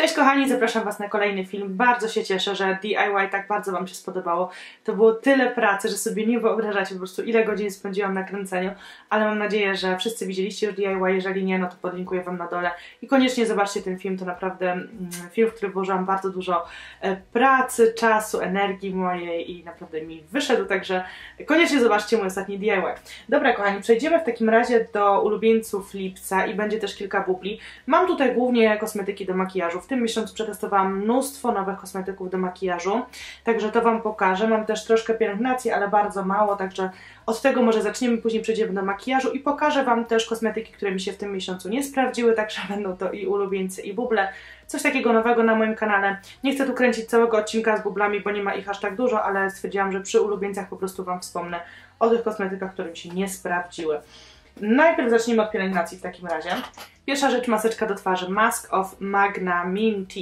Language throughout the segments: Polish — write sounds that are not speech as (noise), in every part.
Cześć kochani, zapraszam Was na kolejny film. Bardzo się cieszę, że DIY tak bardzo Wam się spodobało. To było tyle pracy, że sobie nie wyobrażacie po prostu ile godzin spędziłam na kręceniu, ale mam nadzieję, że wszyscy widzieliście już DIY, jeżeli nie, no to podlinkuję Wam na dole. I koniecznie zobaczcie ten film, to naprawdę mm, film, w który włożyłam bardzo dużo e, pracy, czasu, energii mojej i naprawdę mi wyszedł, także koniecznie zobaczcie mój ostatni DIY. Dobra kochani, przejdziemy w takim razie do ulubieńców lipca i będzie też kilka bubli. Mam tutaj głównie kosmetyki do makijażu. Tym miesiącu przetestowałam mnóstwo nowych kosmetyków do makijażu, także to Wam pokażę. Mam też troszkę pielęgnacji, ale bardzo mało, także od tego może zaczniemy, później przejdziemy do makijażu i pokażę Wam też kosmetyki, które mi się w tym miesiącu nie sprawdziły, także (laughs) będą to i ulubieńcy i buble. Coś takiego nowego na moim kanale. Nie chcę tu kręcić całego odcinka z bublami, bo nie ma ich aż tak dużo, ale stwierdziłam, że przy ulubieńcach po prostu Wam wspomnę o tych kosmetykach, które mi się nie sprawdziły. Najpierw zacznijmy od pielęgnacji w takim razie. Pierwsza rzecz, maseczka do twarzy. Mask of Magna Minty.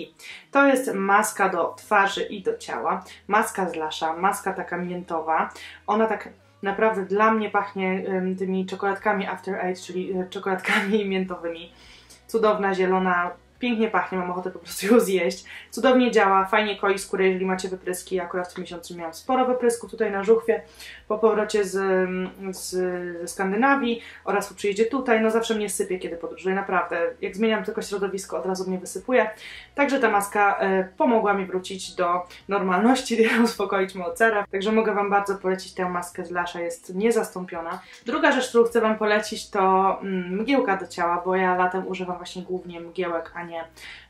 To jest maska do twarzy i do ciała. Maska z lasza, maska taka miętowa. Ona tak naprawdę dla mnie pachnie tymi czekoladkami After Eight, czyli e, czekoladkami (laughs) miętowymi. Cudowna, zielona, Pięknie pachnie, mam ochotę po prostu ją zjeść. Cudownie działa, fajnie koi skórę, jeżeli macie wypryski. Ja akurat w tym miesiącu miałam sporo wyprysków tutaj na żuchwie po powrocie z, z, ze Skandynawii oraz po przyjeździe tutaj. No zawsze mnie sypie, kiedy podróżuję, naprawdę. Jak zmieniam tylko środowisko, od razu mnie wysypuje. Także ta maska e, pomogła mi wrócić do normalności, (laughs) uspokoić moją cerę. Także mogę Wam bardzo polecić tę maskę z Lasza, jest niezastąpiona. Druga rzecz, którą chcę Wam polecić to mm, mgiełka do ciała, bo ja latem używam właśnie głównie mgiełek, a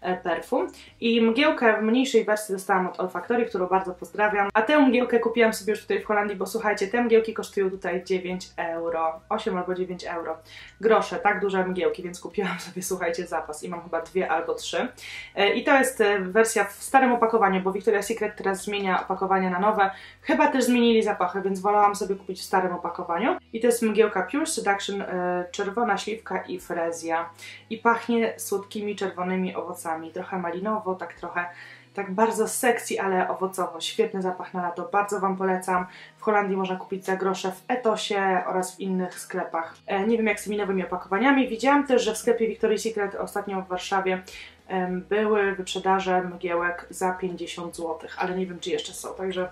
e, perfum. I mgiełkę w mniejszej wersji dostałam od Olfactory, którą bardzo pozdrawiam. A tę mgiełkę kupiłam sobie już tutaj w Holandii, bo słuchajcie, te mgiełki kosztują tutaj 9 euro. 8 albo 9 euro. Grosze, tak duże mgiełki, więc kupiłam (laughs) sobie, słuchajcie, zapas i mam chyba dwie albo trzy. E, I to jest e, wersja w starym opakowaniu, bo Victoria's Secret teraz zmienia opakowania na nowe. Chyba też zmienili zapachy, więc wolałam sobie kupić w starym opakowaniu. I to jest mgiełka Pure Seduction, czerwona śliwka i frezja. I pachnie słodkimi czerwonymi czerwonymi owocami, trochę malinowo, tak trochę tak bardzo sexy, ale owocowo. Świetny zapach na lato, bardzo Wam polecam. W Holandii można kupić za grosze w Etosie oraz w innych sklepach. E, nie wiem jak z tymi nowymi opakowaniami. Widziałam też, że w sklepie Victoria's Secret ostatnio w Warszawie były wyprzedaże mgiełek za 50 zł, ale nie wiem czy jeszcze są, także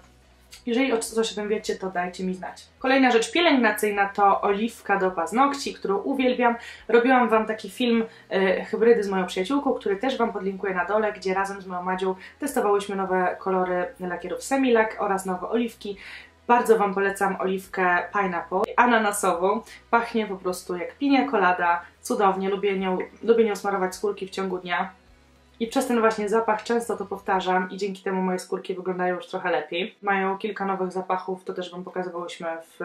jeżeli o coś o tym wiecie, to dajcie mi znać. Kolejna rzecz pielęgnacyjna to oliwka do paznokci, którą uwielbiam. Robiłam Wam taki film e, hybrydy z moją przyjaciółką, który też Wam podlinkuję na dole, gdzie razem z moją Madzią testowałyśmy nowe kolory lakierów Semilak oraz nowe oliwki. Bardzo Wam polecam oliwkę Pineapple, ananasową. Pachnie po prostu jak pinia colada, cudownie, lubię nią, lubię nią smarować skórki w ciągu dnia. I przez ten właśnie zapach często to powtarzam i dzięki temu moje skórki wyglądają już trochę lepiej. Mają kilka nowych zapachów, to też Wam pokazywałyśmy w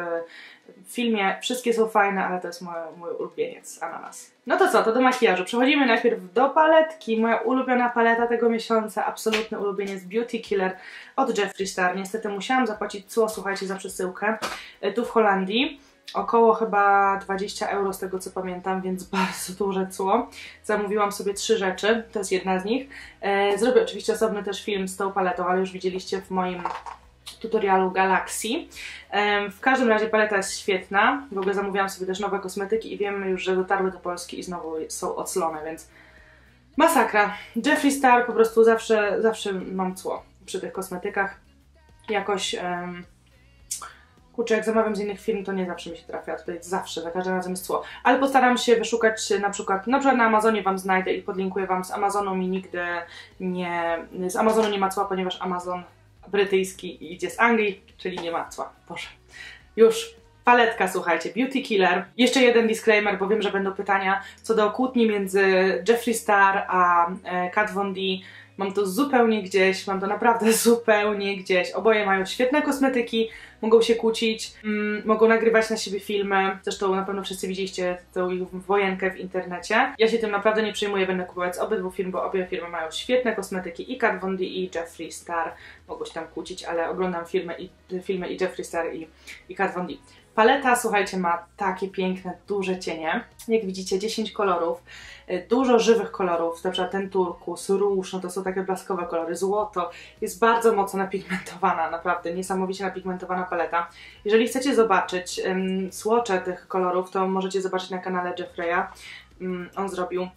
filmie. Wszystkie są fajne, ale to jest mój, mój ulubieniec, ananas. No to co, to do makijażu. Przechodzimy najpierw do paletki. Moja ulubiona paleta tego miesiąca, absolutny ulubieniec Beauty Killer od Jeffree Star. Niestety musiałam zapłacić cło, słuchajcie, za przesyłkę e, tu w Holandii około chyba 20 euro z tego co pamiętam, więc (laughs) bardzo duże cło. Zamówiłam sobie trzy rzeczy, to jest jedna z nich. E, zrobię oczywiście osobny też film z tą paletą, ale już widzieliście w moim tutorialu Galaxy. E, w każdym razie paleta jest świetna, w ogóle zamówiłam sobie też nowe kosmetyki i wiemy już, że dotarły do Polski i znowu są oclone, więc masakra. Jeffree Star po prostu zawsze, zawsze mam cło przy tych kosmetykach. Jakoś... Um, Kurczę, jak zamawiam z innych firm, to nie zawsze mi się trafia, tutaj zawsze, za każdym razem jest cło. Ale postaram się wyszukać na przykład, na przykład na Amazonie Wam znajdę i podlinkuję Wam z Amazonu mi nigdy nie, z Amazonu nie ma cła, ponieważ Amazon brytyjski idzie z Anglii, czyli nie ma cła. Boże. Już Paletka, słuchajcie, Beauty Killer. Jeszcze jeden disclaimer, bo wiem, że będą pytania co do kłótni między Jeffree Star a e, Kat Von D. Mam to zupełnie gdzieś, mam to naprawdę (laughs) zupełnie gdzieś. Oboje mają świetne kosmetyki, mogą się kłócić, mm, mogą nagrywać na siebie filmy. Zresztą na pewno wszyscy widzieliście tą ich wojenkę w internecie. Ja się tym naprawdę nie przejmuję, będę kupować obydwu firm, bo obie firmy mają świetne kosmetyki i Kat Von D i Jeffree Star. Mogą się tam kłócić, ale oglądam filmy i, filmy i Jeffree Star i, i Kat Von D. Paleta, słuchajcie, ma takie piękne, duże cienie. Jak widzicie, 10 kolorów, y, dużo żywych kolorów, na przykład ten turkus, róż, no to są takie blaskowe kolory, złoto. Jest bardzo mocno napigmentowana, naprawdę niesamowicie napigmentowana paleta. Jeżeli chcecie zobaczyć um, słocze tych kolorów, to możecie zobaczyć na kanale Jeffreya. Um, on zrobił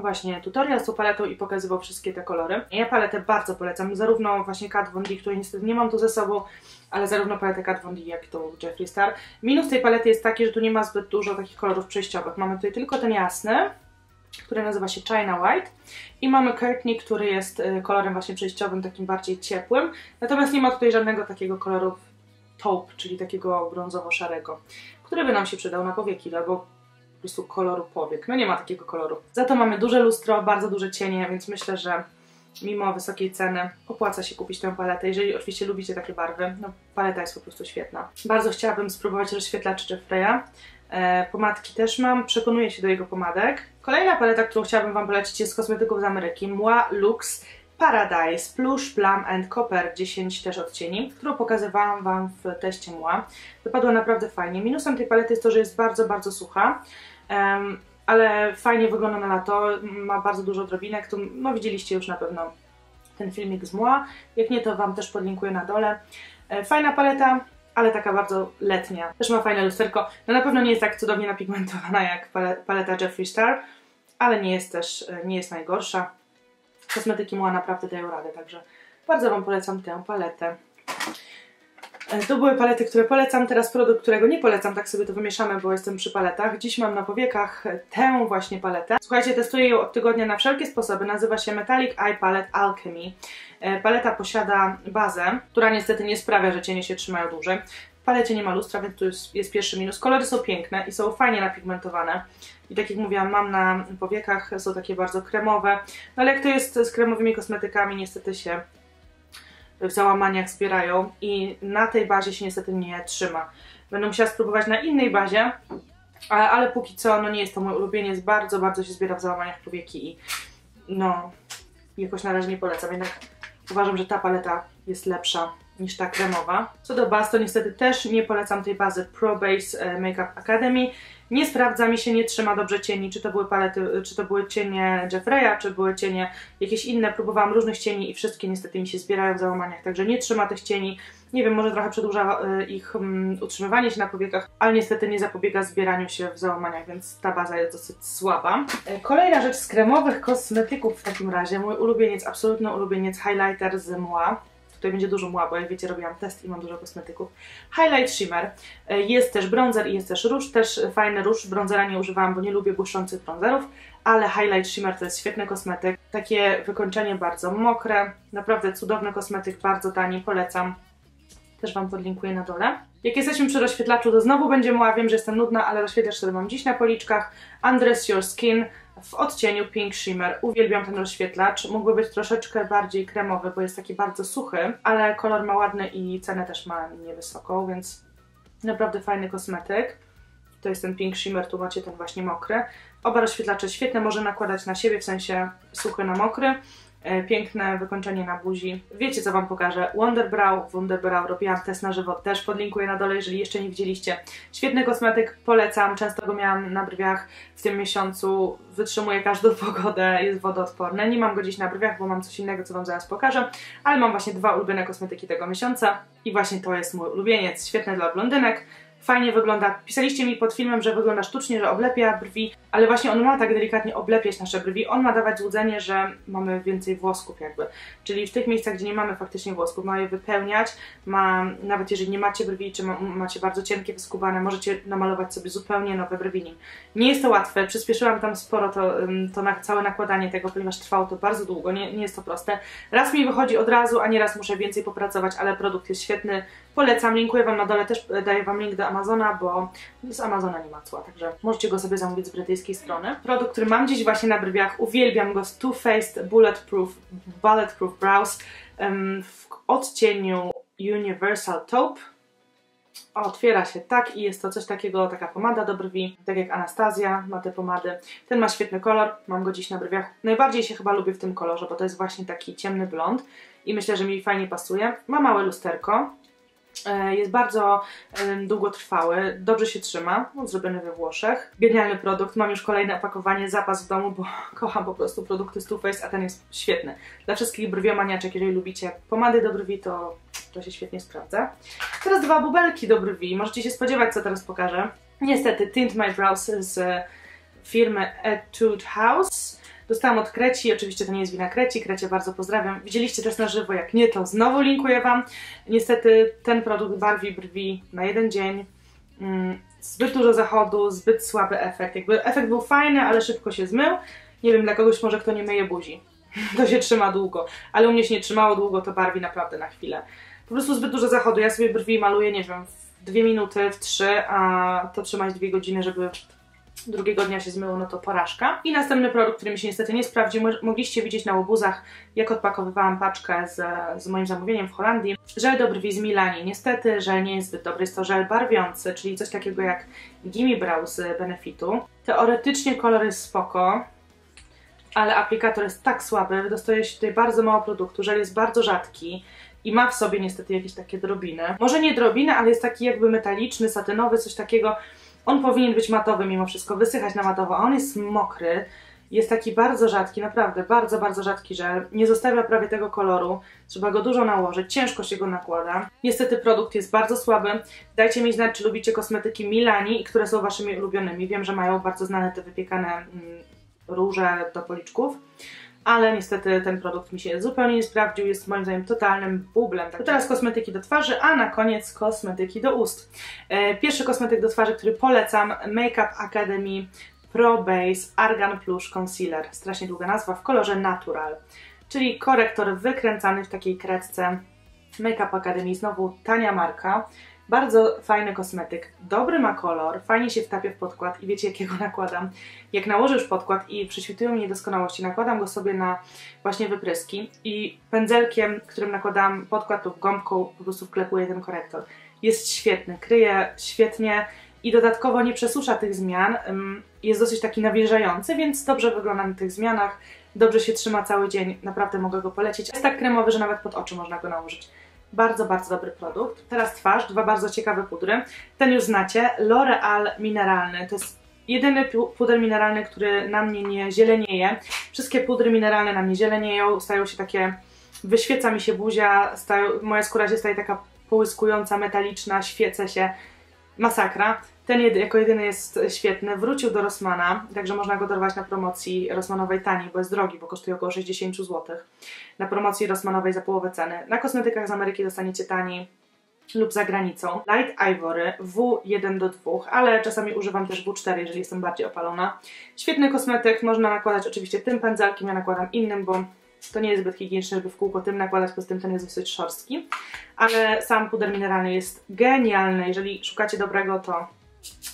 właśnie tutorial z tą paletą i pokazywał wszystkie te kolory. Ja paletę bardzo polecam, zarówno właśnie Kat Von D, której niestety nie mam tu ze sobą, ale zarówno paletę Kat Von D, jak i tą Jeffree Star. Minus tej palety jest taki, że tu nie ma zbyt dużo takich kolorów przejściowych. Mamy tutaj tylko ten jasny, który nazywa się China White i mamy Courtney, który jest y, kolorem właśnie przejściowym, takim bardziej ciepłym, natomiast nie ma tutaj żadnego takiego koloru taupe, czyli takiego brązowo-szarego, który by nam się przydał na powieki, albo po prostu koloru powiek. No nie ma takiego koloru. Za to mamy duże lustro, bardzo duże cienie, więc myślę, że mimo wysokiej ceny opłaca się kupić tę paletę. Jeżeli oczywiście lubicie takie barwy, no paleta jest po prostu świetna. Bardzo chciałabym spróbować rozświetlaczy Jeffreya. E, pomadki też mam, przekonuję się do jego pomadek. Kolejna paleta, którą chciałabym Wam polecić jest z kosmetyków z Ameryki, Moi Lux Paradise Plush Plum and Copper 10 też odcieni, którą pokazywałam Wam w teście Moi. Wypadła naprawdę fajnie. Minusem tej palety jest to, że jest bardzo, bardzo sucha. Um, ale fajnie wygląda na lato, ma bardzo dużo drobinek, tu, no widzieliście już na pewno ten filmik z Moi, jak nie to Wam też podlinkuję na dole. E, fajna paleta, ale taka bardzo letnia. Też ma fajne lusterko. No na pewno nie jest tak cudownie napigmentowana jak paleta Jeffree Star, ale nie jest też, e, nie jest najgorsza. Kosmetyki Mua naprawdę dają radę, także bardzo Wam polecam tę paletę. E, to były palety, które polecam. Teraz produkt, którego nie polecam, tak sobie to wymieszamy, bo jestem przy paletach. Dziś mam na powiekach tę właśnie paletę. Słuchajcie, testuję ją od tygodnia na wszelkie sposoby. Nazywa się Metallic Eye Palette Alchemy. E, paleta posiada bazę, która niestety nie sprawia, że cienie się trzymają dłużej. Palecie nie ma lustra, więc tu jest, jest pierwszy minus. Kolory są piękne i są fajnie napigmentowane. I tak jak mówiłam, mam na powiekach, są takie bardzo kremowe. No ale jak to jest z kremowymi kosmetykami, niestety się w załamaniach zbierają i na tej bazie się niestety nie trzyma. Będę musiała spróbować na innej bazie, ale, ale póki co no nie jest to mój ulubieniec, bardzo, bardzo się zbiera w załamaniach powieki i no jakoś na razie nie polecam, jednak uważam, że ta paleta jest lepsza niż ta kremowa. Co do baz, to niestety też nie polecam tej bazy Pro Base e, Makeup Academy. Nie sprawdza mi się, nie trzyma dobrze cieni, czy to były palety, czy to były cienie Jeffreya, czy były cienie jakieś inne. Próbowałam różnych cieni i wszystkie niestety mi się zbierają w załamaniach, także nie trzyma tych cieni. Nie wiem, może trochę przedłuża e, ich um, utrzymywanie się na powiekach, ale niestety nie zapobiega zbieraniu się w załamaniach, więc ta baza jest dosyć słaba. E, kolejna rzecz z kremowych kosmetyków w takim razie, mój ulubieniec, absolutny ulubieniec, highlighter z Moi. Tutaj będzie dużo mła, bo jak wiecie robiłam test i mam dużo kosmetyków. Highlight Shimmer. E, jest też bronzer i jest też róż. Też fajny róż. Bronzera nie używałam, bo nie lubię błyszczących bronzerów, ale Highlight Shimmer to jest świetny kosmetyk. Takie wykończenie bardzo mokre. Naprawdę cudowny kosmetyk, bardzo tani, polecam. Też Wam podlinkuję na dole. Jak jesteśmy przy rozświetlaczu, to znowu będzie mała. Wiem, że jestem nudna, ale rozświetlacz, który mam dziś na policzkach. Undress Your Skin w odcieniu Pink Shimmer. Uwielbiam ten rozświetlacz. Mógłby być troszeczkę bardziej kremowy, bo jest taki bardzo suchy, ale kolor ma ładny i cenę też ma niewysoką, więc naprawdę fajny kosmetyk. To jest ten Pink Shimmer, tu macie ten właśnie mokry. Oba rozświetlacze świetne, może nakładać na siebie, w sensie suchy na mokry. E, piękne wykończenie na buzi. Wiecie co Wam pokażę? Wonderbrow, Wonderbrow, robiłam test na żywo, też podlinkuję na dole, jeżeli jeszcze nie widzieliście. Świetny kosmetyk, polecam, często go miałam na brwiach w tym miesiącu, wytrzymuje każdą (laughs) pogodę, jest wodoodporny. Nie mam go dziś na brwiach, bo mam coś innego, co Wam zaraz pokażę, ale mam właśnie dwa ulubione kosmetyki tego miesiąca i właśnie to jest mój ulubieniec, świetny dla blondynek, fajnie wygląda. Pisaliście mi pod filmem, że wygląda sztucznie, że oblepia brwi, ale właśnie on ma tak delikatnie oblepiać nasze brwi. On ma dawać złudzenie, że mamy więcej włosków jakby. Czyli w tych miejscach, gdzie nie mamy faktycznie włosków, ma je wypełniać, ma, nawet jeżeli nie macie brwi, czy ma, macie bardzo cienkie, wyskubane, możecie namalować sobie zupełnie nowe brwi. Nie jest to łatwe, przyspieszyłam tam sporo to, to na, całe nakładanie tego, ponieważ trwało to bardzo długo, nie, nie jest to proste. Raz mi wychodzi od razu, a nieraz muszę więcej popracować, ale produkt jest świetny, polecam, linkuję Wam na dole, też daję Wam link do Amazona, bo z Amazona nie ma cła, także możecie go sobie zamówić z brytyjskiej strony. Produkt, który mam dziś właśnie na brwiach, uwielbiam go z Too Faced Bulletproof, Bulletproof Brows w odcieniu Universal Taupe. Otwiera się tak i jest to coś takiego, taka pomada do brwi, tak jak Anastazja ma te pomady. Ten ma świetny kolor, mam go dziś na brwiach. Najbardziej się chyba lubię w tym kolorze, bo to jest właśnie taki ciemny blond i myślę, że mi fajnie pasuje. Ma małe lusterko, jest bardzo długotrwały, dobrze się trzyma, zrobiony we Włoszech. Genialny produkt, mam już kolejne opakowanie, zapas w domu, bo (laughs) kocham po prostu produkty z Too Faced, a ten jest świetny. Dla wszystkich brwiomaniaczek, jeżeli lubicie pomady do brwi, to to się świetnie sprawdza. Teraz dwa bubelki do brwi, możecie się spodziewać, co teraz pokażę. Niestety, Tint My Brows z firmy Etude House. Dostałam od Kreci, oczywiście to nie jest wina Kreci, Krecie bardzo pozdrawiam. Widzieliście też na żywo, jak nie to znowu linkuję Wam. Niestety ten produkt barwi brwi na jeden dzień. Mm, zbyt dużo zachodu, zbyt słaby efekt. Jakby efekt był fajny, ale szybko się zmył. Nie wiem, dla kogoś może kto nie myje buzi. (laughs) To się trzyma długo, ale u mnie się nie trzymało długo, to barwi naprawdę na chwilę. Po prostu zbyt dużo zachodu. Ja sobie brwi maluję, nie wiem, w dwie minuty, w trzy, a to trzymać dwie godziny, żeby drugiego dnia się zmyło, no to porażka. I następny produkt, który mi się niestety nie sprawdził, mogliście widzieć na łobuzach, jak odpakowywałam paczkę z, z moim zamówieniem w Holandii. Żel do brwi z Milani. Niestety żel nie jest zbyt dobry, jest to żel barwiący, czyli coś takiego jak Gimme Brow z Benefitu. Teoretycznie kolor jest spoko, ale aplikator jest tak słaby, dostaje się tutaj bardzo mało produktu, żel jest bardzo rzadki i ma w sobie niestety jakieś takie drobiny. Może nie drobiny, ale jest taki jakby metaliczny, satynowy, coś takiego. On powinien być matowy mimo wszystko, wysychać na matowo, a on jest mokry. Jest taki bardzo rzadki, naprawdę bardzo, bardzo rzadki żel. Nie zostawia prawie tego koloru. Trzeba go dużo nałożyć, ciężko się go nakłada. Niestety produkt jest bardzo słaby. Dajcie mi znać, czy lubicie kosmetyki Milani i które są waszymi ulubionymi. Wiem, że mają bardzo znane te wypiekane mm, róże do policzków ale niestety ten produkt mi się zupełnie nie sprawdził, jest moim zdaniem totalnym bublem. To teraz kosmetyki do twarzy, a na koniec kosmetyki do ust. E, pierwszy kosmetyk do twarzy, który polecam, Makeup Academy Pro Base Argan Plush Concealer. Strasznie długa nazwa, w kolorze Natural. Czyli korektor wykręcany w takiej kredce Makeup Academy, znowu tania marka. Bardzo fajny kosmetyk, dobry ma kolor, fajnie się wtapia w podkład i wiecie jakiego nakładam. Jak nałożę już podkład i prześwitują mi niedoskonałości, nakładam go sobie na właśnie wypryski i pędzelkiem, którym nakładam podkład lub gąbką po prostu wklepuję ten korektor. Jest świetny, kryje świetnie i dodatkowo nie przesusza tych zmian, jest dosyć taki nawilżający, więc dobrze wygląda na tych zmianach, dobrze się trzyma cały dzień, naprawdę mogę go polecić. Jest tak kremowy, że nawet pod oczy można go nałożyć. Bardzo, bardzo dobry produkt. Teraz twarz, dwa bardzo ciekawe pudry. Ten już znacie, L'Oreal Mineralny. To jest jedyny puder mineralny, który na mnie nie zielenieje. Wszystkie pudry mineralne na mnie zielenieją, stają się takie... Wyświeca mi się buzia, stają, moja skóra się staje taka połyskująca, metaliczna, świecę się. Masakra. Ten jedy, jako jedyny jest świetny. Wrócił do Rossmana, także można go dorwać na promocji Rossmanowej taniej, bo jest drogi, bo kosztuje około 60 zł. Na promocji Rossmanowej za połowę ceny. Na kosmetykach z Ameryki dostaniecie taniej lub za granicą. Light Ivory W1 do 2, ale czasami używam też W4, jeżeli jestem bardziej opalona. Świetny kosmetyk, można nakładać oczywiście tym pędzelkiem, ja nakładam innym, bo to nie jest zbyt higieniczne, żeby w kółko tym nakładać, poza tym ten jest dosyć szorstki. Ale sam puder mineralny jest genialny, jeżeli szukacie dobrego, to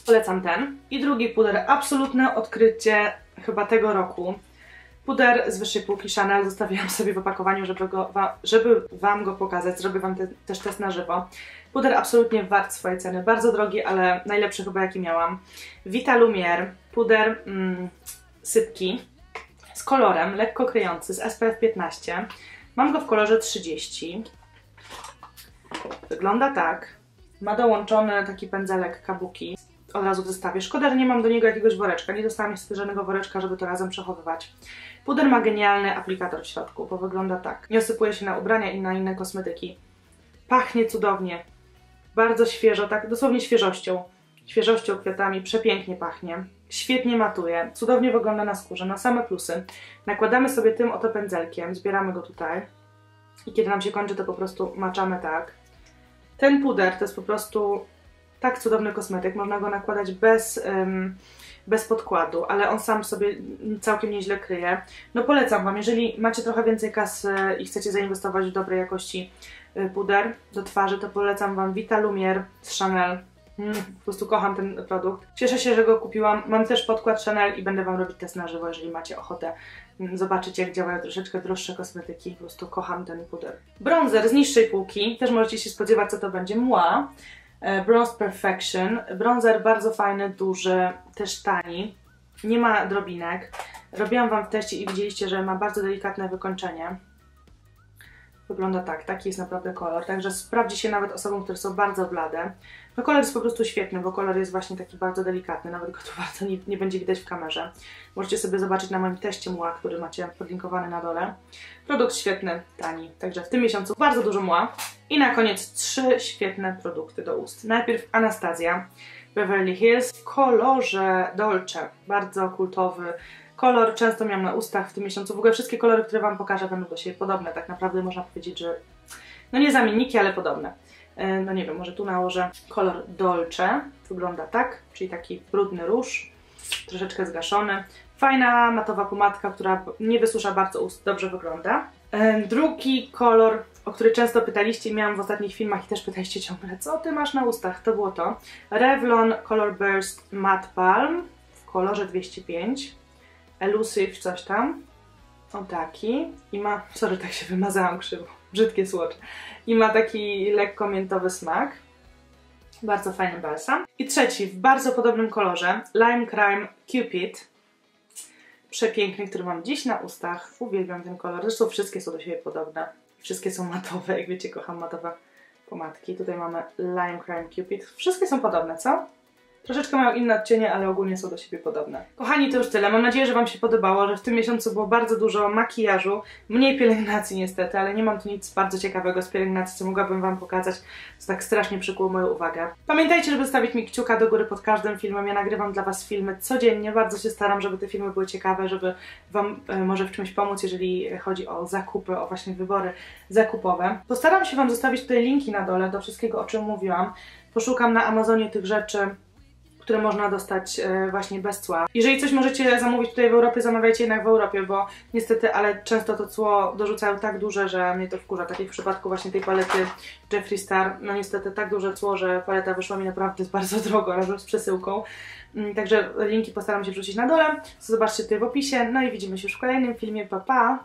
Polecam ten. I drugi puder, absolutne odkrycie chyba tego roku. Puder z wyższej półki Chanel zostawiłam sobie w opakowaniu, żeby, go, żeby Wam go pokazać, zrobię Wam te, też test na żywo. Puder absolutnie wart swojej ceny, bardzo drogi, ale najlepszy chyba jaki miałam. Vita Lumiere, puder mm, sypki z kolorem, lekko kryjący, z SPF 15. Mam go w kolorze 30. Wygląda tak. Ma dołączony taki pędzelek kabuki od razu w zestawie. Szkoda, że nie mam do niego jakiegoś woreczka. Nie dostałam niestety żadnego woreczka, żeby to razem przechowywać. Puder ma genialny aplikator w środku, bo wygląda tak. Nie osypuje się na ubrania i na inne kosmetyki. Pachnie cudownie. Bardzo świeżo, tak dosłownie świeżością. Świeżością, kwiatami, przepięknie pachnie. Świetnie matuje, cudownie wygląda na skórze, na same plusy. Nakładamy sobie tym oto pędzelkiem, zbieramy go tutaj. I kiedy nam się kończy, to po prostu maczamy tak. Ten puder to jest po prostu tak cudowny kosmetyk, można go nakładać bez, um, bez podkładu, ale on sam sobie całkiem nieźle kryje. No polecam Wam, jeżeli macie trochę więcej kasy i chcecie zainwestować w dobrej jakości y, puder do twarzy, to polecam Wam Vita Lumiere z Chanel. Mm, po prostu kocham ten produkt. Cieszę się, że go kupiłam. Mam też podkład Chanel i będę Wam robić test na żywo, jeżeli macie ochotę zobaczyć, jak działają troszeczkę droższe kosmetyki. Po prostu kocham ten puder. Bronzer z niższej półki. Też możecie się spodziewać, co to będzie. Mła. E, Bronze Perfection. Bronzer bardzo fajny, duży, też tani. Nie ma drobinek. Robiłam Wam w teście i widzieliście, że ma bardzo delikatne wykończenie. Wygląda tak, taki jest naprawdę kolor, także sprawdzi się nawet osobom, które są bardzo blade. No kolor jest po prostu świetny, bo kolor jest właśnie taki bardzo delikatny, nawet go tu (laughs) bardzo nie, nie będzie widać w kamerze. Możecie sobie zobaczyć na moim teście mła, który macie podlinkowany na dole. Produkt świetny, tani, także w tym miesiącu bardzo dużo mła. I na koniec trzy świetne produkty do ust. Najpierw Anastazja Beverly Hills w kolorze Dolce, bardzo kultowy, kolor często miałam na ustach w tym miesiącu. W ogóle wszystkie kolory, które Wam pokażę będą do siebie podobne. Tak naprawdę można powiedzieć, że no nie zamienniki, ale podobne. E, no nie wiem, może tu nałożę kolor Dolce. Wygląda tak, czyli taki brudny róż, troszeczkę zgaszony. Fajna matowa pomadka, która nie wysusza bardzo ust, dobrze wygląda. E, drugi kolor, o który często pytaliście, miałam w ostatnich filmach i też pytaliście ciągle, co ty masz na ustach? To było to. Revlon Color Burst Matte Balm w kolorze 205. Elusive coś tam. O taki. I ma, (laughs) sorry, tak się wymazałam krzywo. Brzydkie słocze. I ma taki lekko miętowy smak. Bardzo fajny balsam. I trzeci, w bardzo podobnym kolorze, Lime Crime Cupid. Przepiękny, który mam dziś na ustach. Uwielbiam ten kolor. Zresztą wszystkie są do siebie podobne. Wszystkie są matowe, (laughs) jak wiecie, kocham matowe pomadki. Tutaj mamy Lime Crime Cupid. Wszystkie są podobne, co? Troszeczkę mają inne odcienie, ale ogólnie są do siebie podobne. Kochani, to już tyle. Mam nadzieję, że Wam się podobało, że w tym miesiącu było bardzo dużo makijażu, mniej pielęgnacji niestety, ale nie mam tu nic bardzo ciekawego z pielęgnacji, co mogłabym Wam pokazać, co tak strasznie przykuło moją uwagę. Pamiętajcie, żeby stawić mi kciuka do góry pod każdym filmem. Ja nagrywam dla Was filmy codziennie, bardzo się staram, żeby te filmy były ciekawe, żeby Wam e, może w czymś pomóc, jeżeli chodzi o zakupy, o właśnie wybory zakupowe. Postaram się Wam zostawić tutaj linki na dole do wszystkiego, o czym mówiłam. Poszukam na Amazonie tych rzeczy, które można dostać e, właśnie bez cła. Jeżeli coś możecie zamówić tutaj w Europie, zamawiajcie jednak w Europie, bo niestety, ale często to cło dorzucają tak duże, że mnie to wkurza. Tak jak w przypadku właśnie tej palety Jeffree Star, no niestety tak duże cło, że paleta wyszła mi naprawdę (laughs) bardzo drogo razem z przesyłką. Mm, także linki postaram się wrzucić na dole. Zobaczcie tutaj w opisie. No i widzimy się już w kolejnym filmie. Pa, pa!